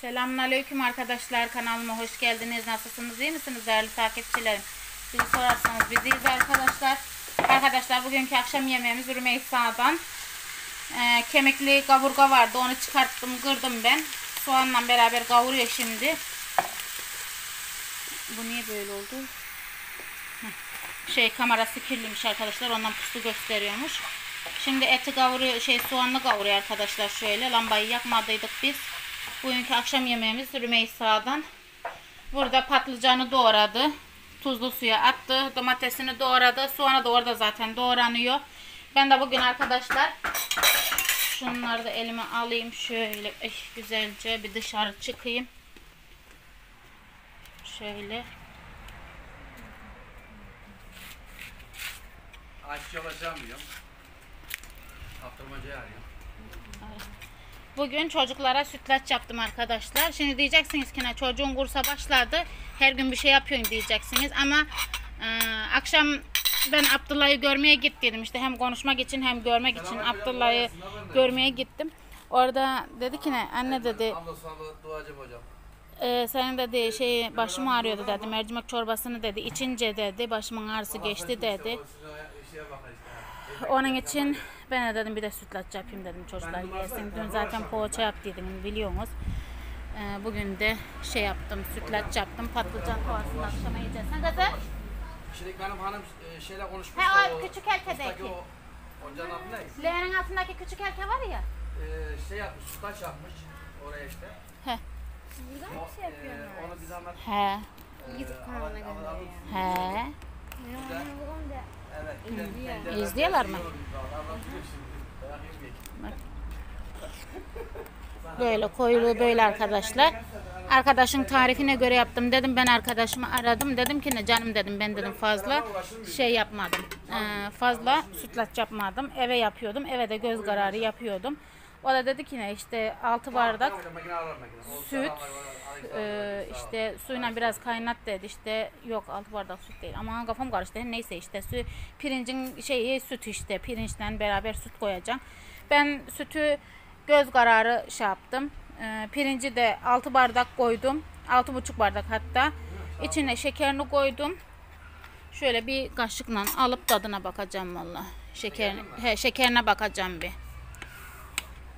Selamünaleyküm arkadaşlar kanalıma hoş geldiniz. Nasılsınız? iyi misiniz değerli takipçilerim? Bizi sorarsanız biziz arkadaşlar. Arkadaşlar bugünkü akşam yemeğimiz Rümeysa'dan ee, kemikli kaburga vardı. Onu çıkarttım, kırdım ben. Soğanla beraber kavuruyor şimdi. Bu niye böyle oldu? Şey kamerası kirliymiş arkadaşlar. Ondan puslu gösteriyormuş. Şimdi eti kavuruyor, şey soğanlı kavuruyor arkadaşlar şöyle. Lambayı yakmadıydık biz. Bugünkü akşam yemeğimiz Rümeysa'dan. Burada patlıcanı doğradı. Tuzlu suya attı. Domatesini doğradı. Soğanı da orada zaten doğranıyor. Ben de bugün arkadaşlar şunları da elime alayım. Şöyle eh, güzelce bir dışarı çıkayım. Şöyle. Aşçı olacağım diyorum. Kaptırmacayı arıyorum. Bugün çocuklara sütlaç yaptım arkadaşlar. Şimdi diyeceksiniz ki ne çocuğun kursa başladı. Her gün bir şey yapıyorsun diyeceksiniz. Ama e, akşam ben Abdullah'ı görmeye gittim. İşte hem konuşmak için hem görmek için Abdullah'ı görmeye gittim. Orada dedi ki ne anne dedi e, senin dedi şey başım ağrıyordu dedi. Mercimek çorbasını dedi içince dedi başımın ağrısı geçti dedi. Onun için ben de dedim bir de sütlaç yapayım dedim çocuklar yesin. Dün zaten poğaça yaptıydım biliyorsunuz. Ee, bugün de şey yaptım sütlaç yaptım patlıcan tavasını akşama yiyeceğiz. Sen kızım? Şimdi benim hanım e, şeyle konuşmuş He o küçük elkedeki. o Oncanın adı ne? Leğenin altındaki küçük elke var ya. E, şey yapmış, sütaç yapmış oraya işte. He. Burada O, mı şey e, yapıyorlar? onu bir zahmet He. e, YouTube kanalına alın- alın- gönderiyor. alın- He. Evet. İzliyorlar mı? Böyle koyuluğu böyle arkadaşlar. Arkadaşın tarifine göre yaptım dedim. Ben arkadaşımı aradım. Dedim ki ne canım dedim ben dedim fazla şey yapmadım. Ee, fazla sütlaç yapmadım. Eve yapıyordum. Eve de göz kararı yapıyordum. O da dedi ki ne işte 6 bardak süt e, aleyküm, işte suyla biraz kaynat dedi işte yok 6 bardak süt değil ama kafam karıştı neyse işte su pirincin şeyi süt işte pirinçle beraber süt koyacağım ben sütü göz kararı şey yaptım E, pirinci de 6 bardak koydum 6,5 bardak hatta içine şekerini koydum şöyle bir kaşıkla alıp tadına bakacağım valla şeker he, şekerine bakacağım bir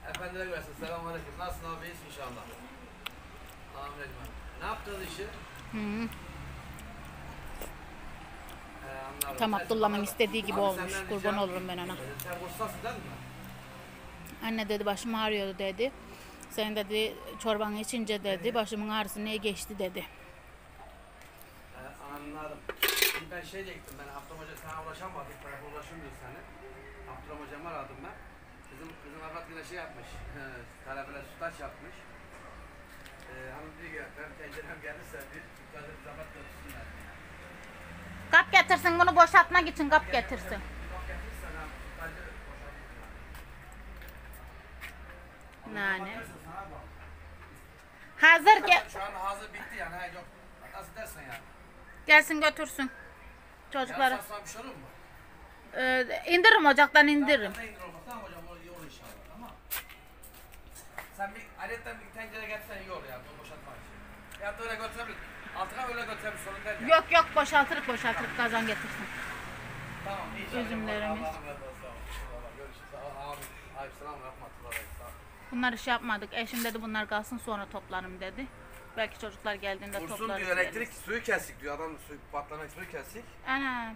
Efendiler versin. Selamünaleyküm. Nasılsın abi? İyisin inşallah. Ne yaptınız işi? Hı. Anladım. Tam Abdullah'ın istediği gibi Abi olmuş. Kurban olurum ben ona. Ee? Anne dedi başım ağrıyordu dedi. Sen dedi çorbanı içince dedi başımın ağrısı neye geçti dedi. Ee, anladım. Şimdi ben şey diyecektim. Ben Abdullah Hoca sana ulaşamadık. Ben ulaşamıyoruz seni. Abdullah Hocam'ı aradım ben. Bizim kızın avrat yine şey yapmış. Talebeler sütaç yapmış. Hanım diyor ki ben tencerem gelirse bir yukarıda bir zaman götürsünler. Kap getirsin bunu boşaltmak için kap getirsin. Nane. Sana. Hazır gel. Şu an hazır bitti yani. Ha, yok. Nasıl dersen yani. Gelsin götürsün. Yarın Çocuklara. saat sonra bir şey olur mu? Ee, indiririm ocaktan indiririm. Tamam, indir olmaz. Tamam hocam olur inşallah. Sen bir aletten bir tencere getirsen iyi olur ya. Bunu boşaltmak için. Ya da öyle götürebilir. Altına öyle götürebilir. Sorun değil. Yok yok boşaltırık boşaltırık kazan getirsin. Tamam. inşallah. Üzümlerimiz. Amin. Aleykümselam. Rahmetullah. Bunları şey yapmadık. Eşim dedi bunlar kalsın sonra toplarım dedi. Belki çocuklar geldiğinde Kursun toplarız. diyor deriz. elektrik suyu kestik diyor. Adam suyu patlamak suyu kestik. Ana.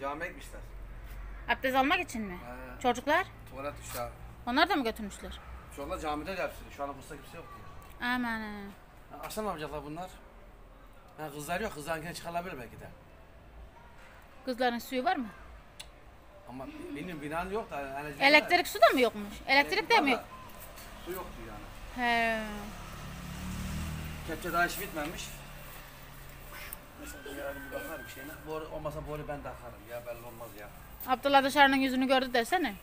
Camiye gitmişler. Abdest almak için mi? He. Çocuklar? Tuvalet işte. Onlar da mı götürmüşler? Şu anda camide de hepsi. Şu anda kursta kimse yok diyor. Aman. Akşam ne yapacaklar bunlar? Ha, kızlar yok. Kızlarınkine çıkarılabilir belki de. Kızların suyu var mı? Ama benim binanın yok da. Yani Elektrik su da mı yokmuş? Elektrik de mi yok? Su yoktu yani. He. Kepçe daha iş bitmemiş. Mesela bir yarın bir bakarım şeyine. Boru, olmasa boru ben de akarım ya belli olmaz ya. Abdullah dışarının yüzünü gördü desene.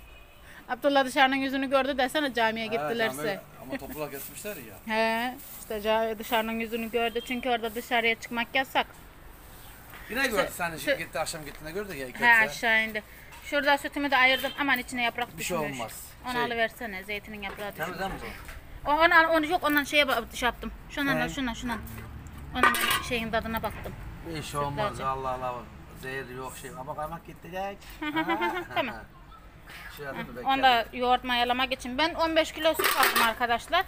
Abdullah dışarının yüzünü gördü desene camiye gittilerse. cami- ama toprak kesmişler ya. He. İşte cami dışarının yüzünü gördü çünkü orada dışarıya çıkmak yasak. Yine gördü sen şu- gitti akşam gittiğinde gördü ya. He aşağı indi. Şurada sütümü de ayırdım. Aman içine yaprak Bir şey düşmüş. olmaz. Onu Şey- alıversene. Zeytinin yaprağı düşmüş. Temiz değil mi? O- Ona, onu yok ondan şeye şey yaptım. Şundan Ne? şundan şundan. Onun şeyin tadına baktım. Bir şey olmaz. Allah Allah. Zehir yok şey. Ama kaymak gidecek. Tamam. Şey bekledim. Onda yoğurt mayalamak için. Ben 15 kilo süt aldım arkadaşlar.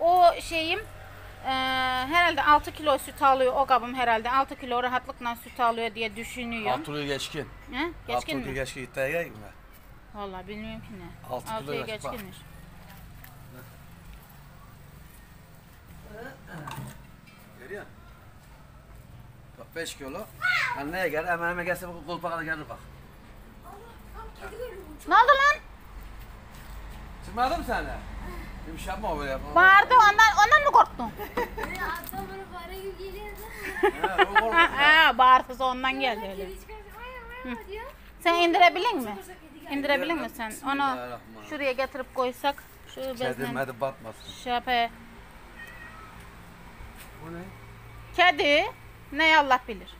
O şeyim eee, herhalde 6 kilo süt alıyor o kabım herhalde. 6 kilo rahatlıkla süt alıyor diye düşünüyorum. Altılığı geçkin. He? Geçkin Altılığı mi? geçkin iddiaya gelin mi? Vallahi bilmiyorum ki ne. Altı kilo Altıya geçkinmiş. Görüyor musun? Bak 5 kilo. Anneye gel, hemen gelse bu kulpakana gelir bak. Ne oldu lan? Çıkmadın mı de? Bir şey yapma böyle yapma. Bağırdı ondan, ondan mı korktun? Böyle atam böyle para gibi geliyordu. He, o korkma. Ha, bağırtısı ondan geldi öyle. Kedi çıkarsa ay ay diyor. Sen indirebilir mi? İndirebilir mi sen? Onu Bismillahirrahmanirrahim. şuraya getirip koysak. Şu Kedim bezden. hadi batmasın. Şey yapayım. Bu ne? Kedi ne Allah bilir.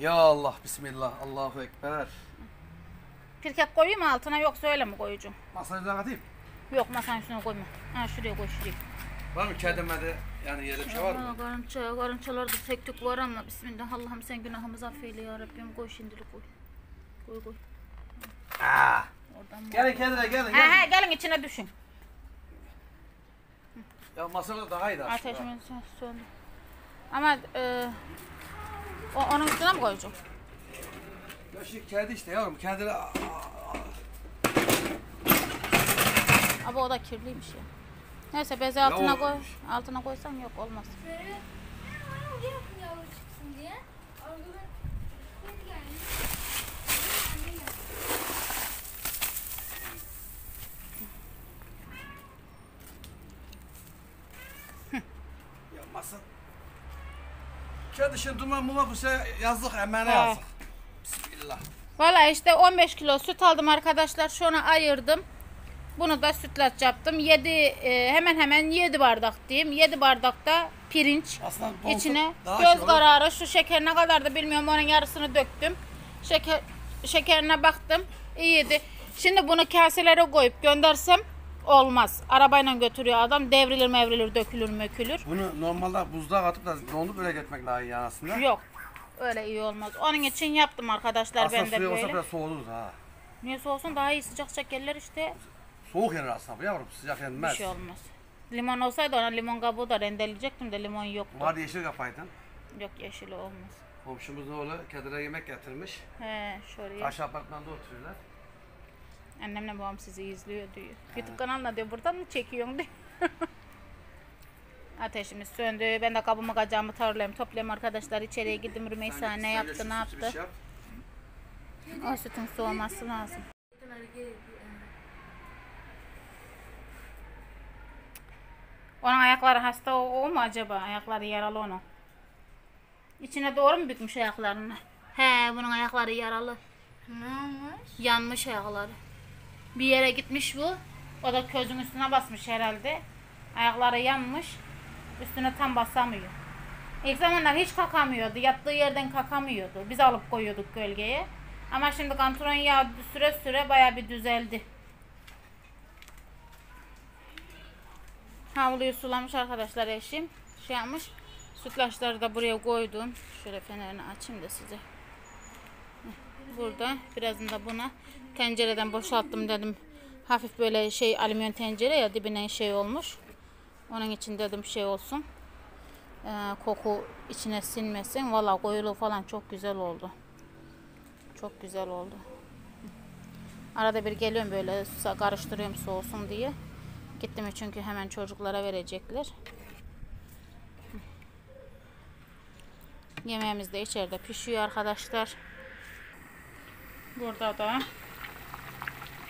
Ya Allah, Bismillah, Allahu Ekber. Pirket koyayım mı altına yoksa öyle mi koyacağım? Masajdan atayım. Yok masanın üstüne koyma. Ha şuraya koy şuraya. Var mı kedim hadi? Yani yerde bir şey var mı? Aa, Karınca, karıncalarda tek tük var ama Bismillah Allah'ım sen günahımızı affeyle ya Rabbim. Koy şimdilik koy. Koy koy. Aa, Oradan gelin kendine gelin. He he gelin içine düşün. Ya masada daha iyi aslında. Ateşimiz söndü. Ama e, o, onun üstüne mi koyacağım? Ya şu kedi işte yavrum, kedi... Ama o da kirliymiş ya. Neyse bezi altına koy. Altına koysan yok olmaz. Böyle "Aa, gel yavru çıksın diye. Arkadan kedi gelmiş. Anne geldi. Ya masa... Şimdi duman muma bu şey yazdık, emeğine He. yazdık. Bismillah. Valla işte 15 kilo süt aldım arkadaşlar. Şunu ayırdım. Bunu da sütlaç yaptım. 7 hemen hemen 7 bardak diyeyim. 7 bardakta pirinç. Aslında İçine daha göz şey olur. kararı şu şekerine kadar da bilmiyorum onun yarısını döktüm. Şeker şekerine baktım. İyiydi. Şimdi bunu kaselere koyup göndersem olmaz. Arabayla götürüyor adam. Devrilir mevrilir, dökülür mökülür. Bunu normalde buzluğa atıp da dondurup öyle getmek daha iyi aslında. Yok. Öyle iyi olmaz. Onun için yaptım arkadaşlar Aslında ben de olsa böyle. biraz soğuduruz ha. Niye soğusun daha iyi sıcak gelir işte. Soğuk yenir aslında bu yavrum, sıcak Bir yenmez. şey olmaz. Limon olsaydı ona limon kabuğu da rendeleyecektim de limon yoktu. Var yeşil kapaydın. Yok yeşil olmaz. Komşumuz oğlu kedire yemek getirmiş. He şöyle. Karşı apartmanda oturuyorlar. Annemle babam sizi izliyor diyor. YouTube kanalına diyor buradan mı çekiyorsun diyor. Ateşimiz söndü. Ben de kabımı kacağımı tarlayayım toplayayım arkadaşlar. içeriye gittim Rümeysa ne yaptı ne yaptı. şey yap. O sütün soğuması lazım. Onun ayakları hasta o, o mu acaba? Ayakları yaralı onun. İçine doğru mu bükmüş ayaklarını? He bunun ayakları yaralı. Ne olmuş? Yanmış ayakları. Bir yere gitmiş bu. O da közün üstüne basmış herhalde. Ayakları yanmış. Üstüne tam basamıyor. İlk zamanlar hiç kakamıyordu. Yattığı yerden kakamıyordu. Biz alıp koyuyorduk gölgeye. Ama şimdi kantron yağı süre süre baya bir düzeldi. Havluyu sulamış arkadaşlar eşim. Şey yapmış. Sütlaçları da buraya koydum. Şöyle fenerini açayım da size burada. Birazını da buna tencereden boşalttım dedim. Hafif böyle şey alüminyum tencere ya dibine şey olmuş. Onun için dedim şey olsun. Ee, koku içine sinmesin. Valla koyuluğu falan çok güzel oldu. Çok güzel oldu. Arada bir geliyorum böyle karıştırıyorum soğusun diye. Gittim çünkü hemen çocuklara verecekler. Yemeğimiz de içeride pişiyor arkadaşlar. Burada da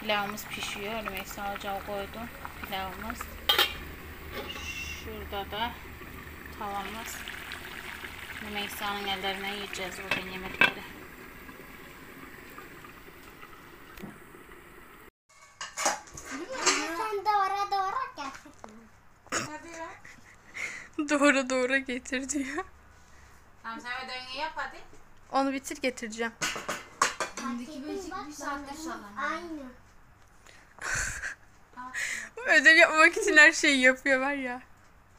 pilavımız pişiyor. Rümeysa ocağa koydu pilavımız. Şurada da tavamız. Rümeysa'nın ellerine yiyeceğiz bugün yemekleri. Doğru doğru getir diyor. Tamam sen ödevini yap hadi. Onu bitir getireceğim. Öndeki böcek bir saatte Aynı. Ödev yapmak için her şeyi yapıyor var ya.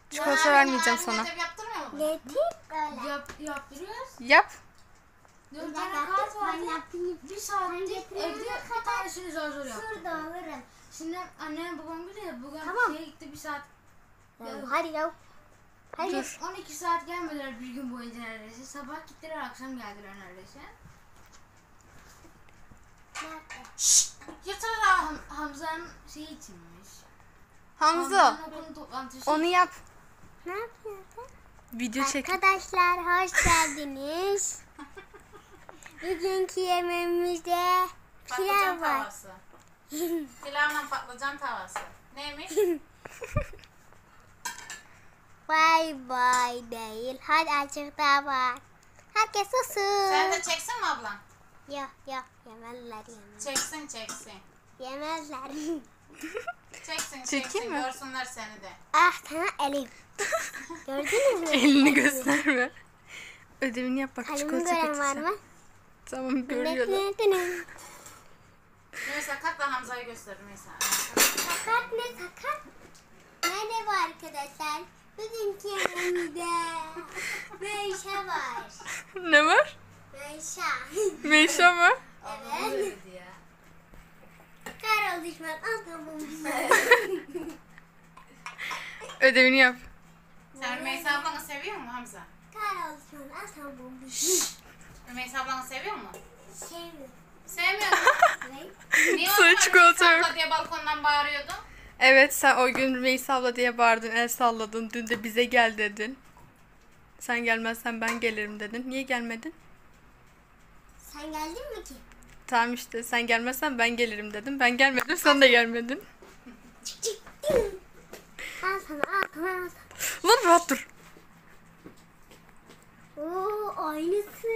Çikolata vermeyeceğim sana. Ödev yaptırmıyor mu? Getir böyle. Yap, yaptırıyoruz. Yap. Dört tane kart vardı. Bir saatlik evde bir tanesini zor zor yaptım. Şurada alırım. Şimdi annem babam biliyor ya bugün Tamam. şeye gitti bir saat. Hadi ya. Hadi. Dur. 12 saat gelmediler bir gün boyunca neredeyse. Sabah gittiler akşam geldiler neredeyse. Yatır Ham, Hamza'nın şeyi içinmiş. Hamza Hamza'nın okulun toplantısı. onu yap. Ne yapıyorsun? Video çek. Arkadaşlar hoş geldiniz. Bugünkü yemeğimizde pilav patlıcan var. tavası. Pilavla patlıcan tavası. Neymiş? Bay bay değil. Hadi açıkta var. Herkes susun. Sen de çeksin mi ablan? Yok yok yemezler yemez. Çeksin çeksin. Yemezler. Çeksin Çekeyim çeksin mi? görsünler seni de. ah sana elim. Gördünüz mü? Elini gösterme. Ödevini yap bak Kalemi çikolata gören var mı? Tamam görüyorlar. Neyse kalk da Hamza'yı göster Neyse. Sakat ne sakat? Merhaba arkadaşlar. Bugünkü yemeğimizde Meyşe var. ne var? Meyşe. Meşa mı? evet. Karol düşman bulmuş. Ödevini yap. Sen Rümeysa ablanı seviyor musun Hamza? Karol düşman bulmuş. Rümeysa ablanı seviyor mu? Sevmiyorum. Sevmiyor musun? Ne? Niye o Sana zaman çikolata Rümeysa yok. abla diye balkondan bağırıyordun? Evet sen o gün Rümeysa abla diye bağırdın, el salladın. Dün de bize gel dedin. Sen gelmezsen ben gelirim dedin. Niye gelmedin? Sen geldin mi ki? Tamam işte sen gelmezsen ben gelirim dedim. Ben gelmedim sen de gelmedin. Çık çık. Al sana al sana al sana. Lan rahat dur. Oo aynısı.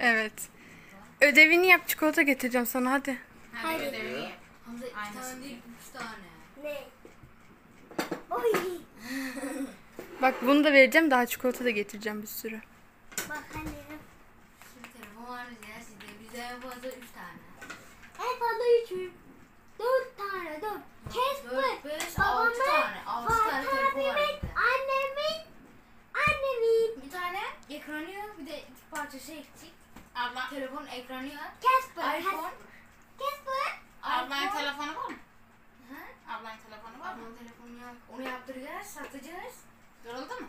Evet. Ödevini yap çikolata getireceğim sana hadi. Hadi ödevini yap. Hamza iki tane değil üç tane. Ne? Oy. Bak bunu da vereceğim daha çikolata da getireceğim bir sürü. Bak anne. Şimdi telefon var ya sizde. Bizde en fazla üç tane. En fazla üç mü? Dört tane dört. Kesper. Dört, beş, Babamın, altı tane. Altı tane Fatih telefon var annemin, annemin. Bir tane ekranı yok. Bir de iki parçası eksik. Abla, Telefon ekranı yok. Kesper. iPhone. Kesper. ablanın telefonu var mı? Ha? Ablanın telefonu var mı? Ablamın telefonu yok. Onu yaptıracağız, satacağız. Yoruldu mu?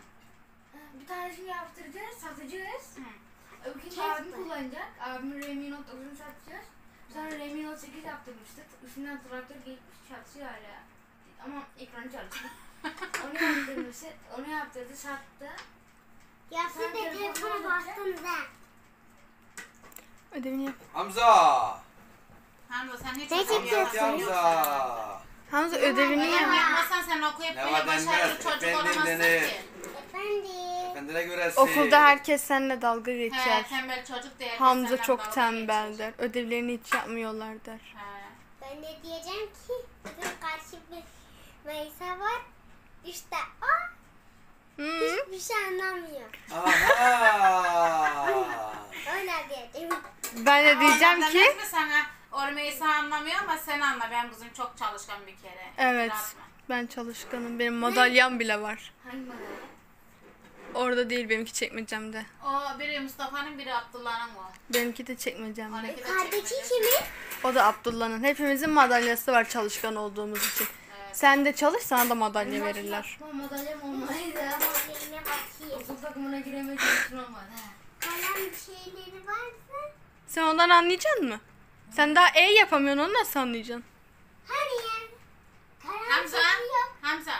Ha, Bir tanesini yaptıracağız, satacağız. Hı. Öbürkünü Kesme. Abim kullanacak. Abimin Redmi Note 9'unu satacağız. Sonra Redmi Note 8 yaptırmıştık. Üstünden traktör geçmiş çalışıyor hala. Ama ekranı çalışıyor. onu yaptırmıştı. Onu yaptırdı, sattı. Ya siz de telefonu bastınız ha. Ödevini yap. Hamza! Hamza sen hiç Ne yapamıyorsun. Hamza! Hamza ödevini Ödev yap. yapmasan sen okuyup Ne böyle var başarılı denmez, çocuk efendim olamazsın ki. Kendine göresin. Okulda herkes seninle dalga He, geçer. tembel çocuk diye. Hamza çok tembel der. Ödevlerini hiç yapmıyorlar der. He. Ben de diyeceğim ki bizim karşı bir Meysa var. İşte o Hı? hiçbir şey anlamıyor. Aha! Öyle diyeceğim. Ben de diyeceğim ki demez mi sana? Ormeysa anlamıyor ama sen anla. Ben kızım çok çalışkan bir kere. evet ben çalışkanım. Benim madalyam bile var. Hangi madalya? Orada değil benimki çekmecemde. O biri Mustafa'nın biri Abdullah'ın o. Benimki de çekmecemde. Kardeşi çekmecesi. kimin? O da Abdullah'ın. Hepimizin madalyası var çalışkan olduğumuz için. Sen de çalış sana da madalya verirler. Madalyam ama Modeline bakayım. okul takımına giremediğim için olmadı. Kalem bir şeyleri varsa. Sen ondan anlayacaksın mı? Sen daha E yapamıyorsun onu nasıl anlayacaksın? Hani ya? Kalem Hamza. çekiyor. Hamza.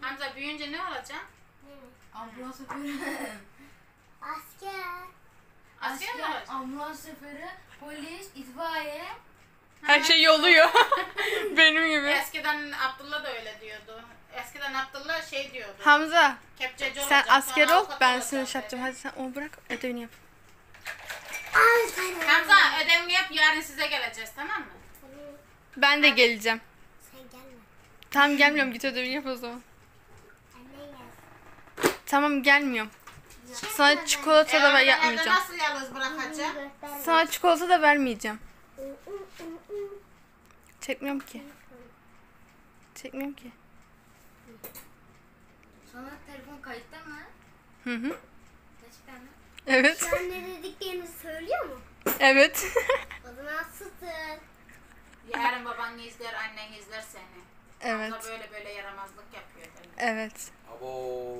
Hamza büyüyünce ne olacaksın? Ambulans şoförü. Asker. Asker mi olacaksın? ambulans şoförü, polis, itfaiye. Her şey yoluyor. Benim gibi. Eskiden Abdullah da öyle diyordu. Eskiden Abdullah şey diyordu. Hamza Kepçeci sen olacak. asker sonra ol avukat ben olacak seni dedi. şey yapacağım. Hadi sen onu bırak ödevini yap. Al sana. Hamza ödevini yap yarın size geleceğiz tamam mı? Ben de geleceğim. Sen gelme. Tamam gelmiyorum git ödevini yap o zaman. Tamam gelmiyorum. Sana çikolata da ben yapmayacağım. nasıl yalnız bırakacağım? Sana çikolata da vermeyeceğim. Çekmiyorum ki. Çekmiyorum ki. Sonra telefon kayıtta mı? Hı hı. Gerçekten mi? Evet. Şu an ne dediklerini söylüyor mu? Evet. O zaman sıtır. Yarın baban izler, annen izler seni. Evet. Abla böyle böyle yaramazlık yapıyor. dedi. Evet. Abo.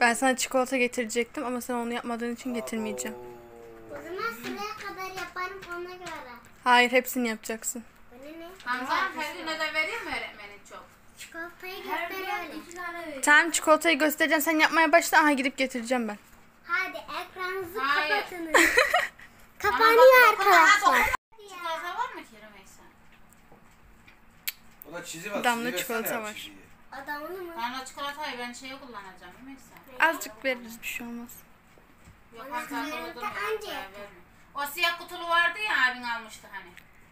Ben sana çikolata getirecektim ama sen onu yapmadığın için getirmeyeceğim. O zaman sıraya kadar yaparım ona göre. Hayır hepsini yapacaksın. Bana ne? Hamza her güne de veriyor mu öğretmenin çok? Çikolatayı Her göster gün iki tane veriyor. Tamam çikolatayı göstereceğim sen yapmaya başla. Aha gidip getireceğim ben. Hadi ekranınızı Hayır. kapatınız. Ama Kapanıyor bak, ha, arkadaşlar. Çikolata var mı ki? O da çizi var. Damla versene çikolata ya, var. çiziyi. Adamını mı? O çikolatayı ben şeye kullanacağım Rümeysa. Azıcık veririz bir şey olmaz. Yok Ama sınırda bunu durmuyor. anca yapar. O siyah kutulu vardı ya abin almıştı hani.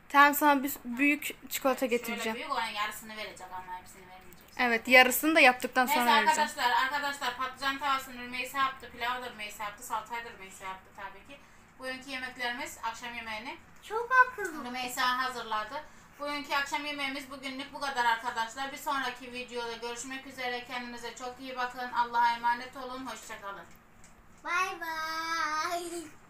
Tamam sana bir büyük çikolata Şöyle getireceğim. büyük onun yarısını verecek ama hepsini vermeyecek. Evet yarısını da yaptıktan Neyse sonra vereceğim. arkadaşlar, arkadaşlar patlıcan tavasını Rümeysa yaptı, pilavı da Rümeysa yaptı, salçayı da Rümeysa yaptı tabii ki. Bugünkü yemeklerimiz, akşam yemeğini Çok akıllı. Rümeysa hazırladı. Bugünkü akşam yemeğimiz bugünlük bu kadar arkadaşlar. Bir sonraki videoda görüşmek üzere. Kendinize çok iyi bakın. Allah'a emanet olun. Hoşçakalın. Bay bay.